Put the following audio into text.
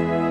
you